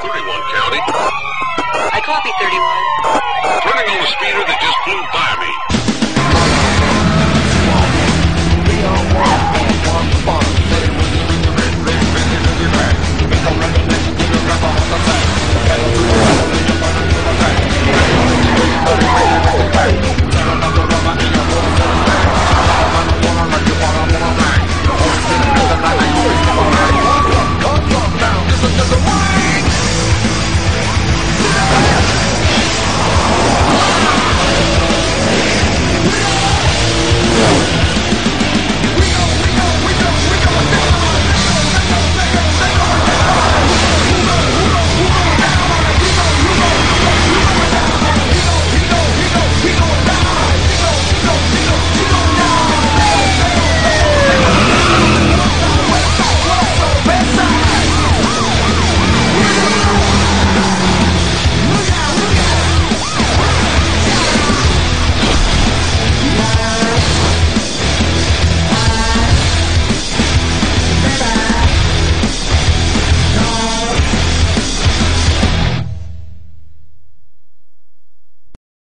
31 County. I copy 31. Turning on the speeder that just flew by